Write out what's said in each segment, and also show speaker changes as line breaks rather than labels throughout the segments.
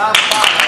Bravo, bravo.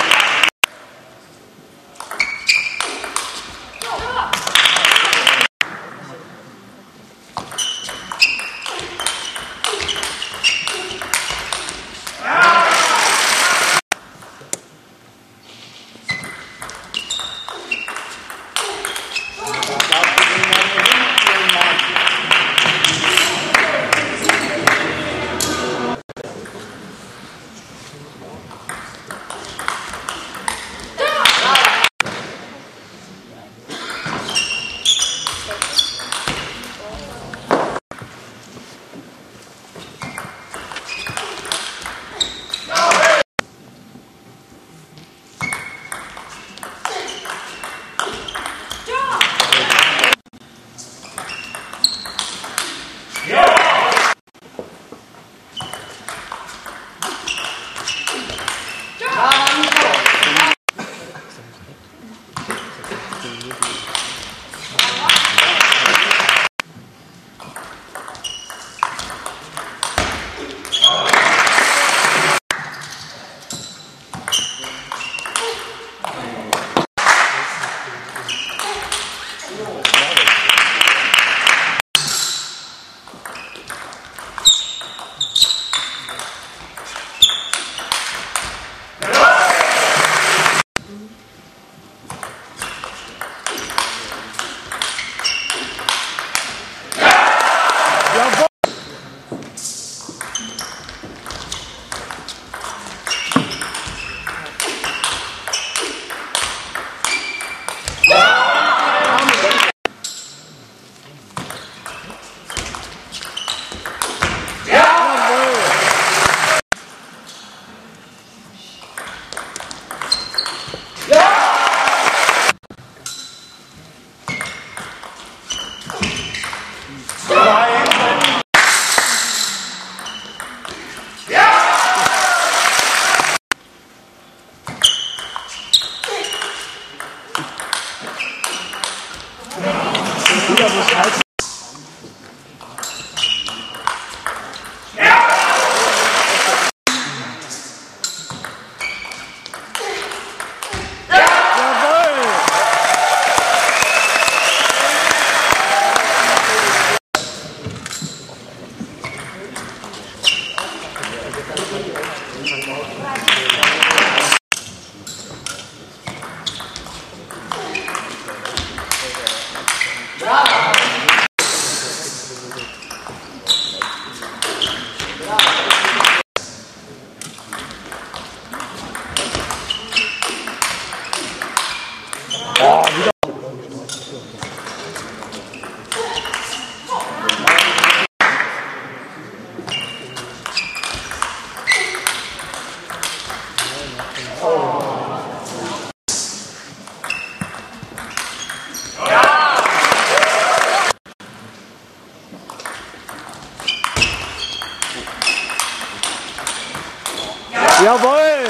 Jawohl!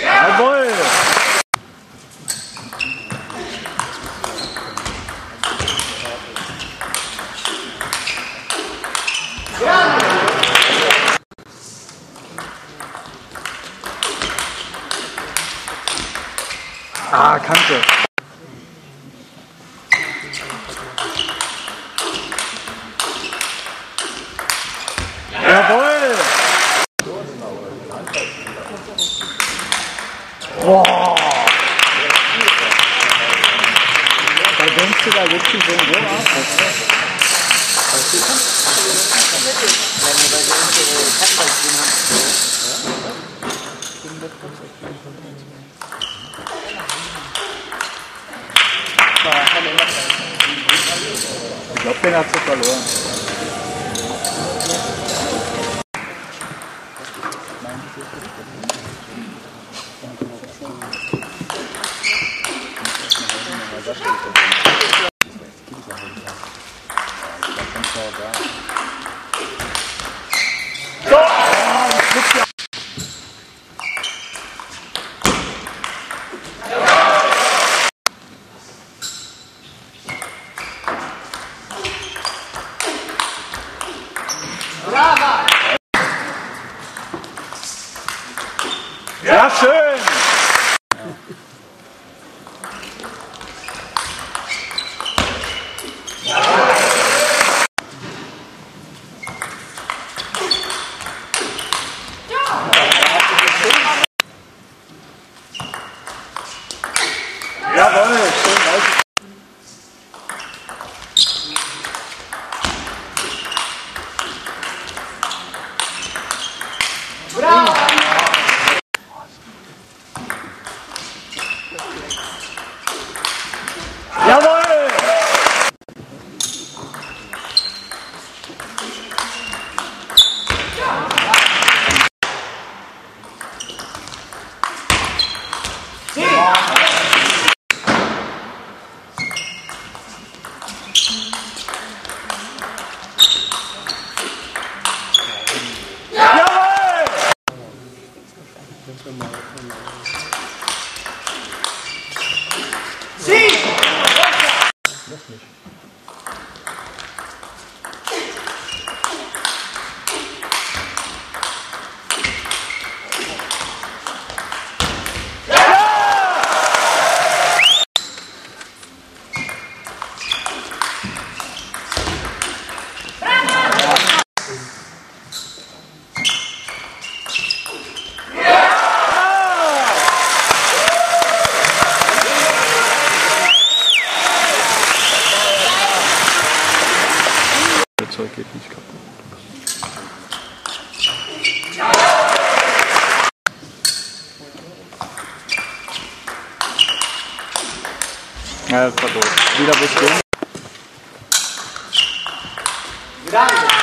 Jawohl! Ah, Kante. 벤츠가 60 정도? 아, 됐어. 몇배 났을 걸로. 야 Noch
nicht. Geht nicht kaputt.
Ja, das war doof. Wieder bestehen. Jawohl!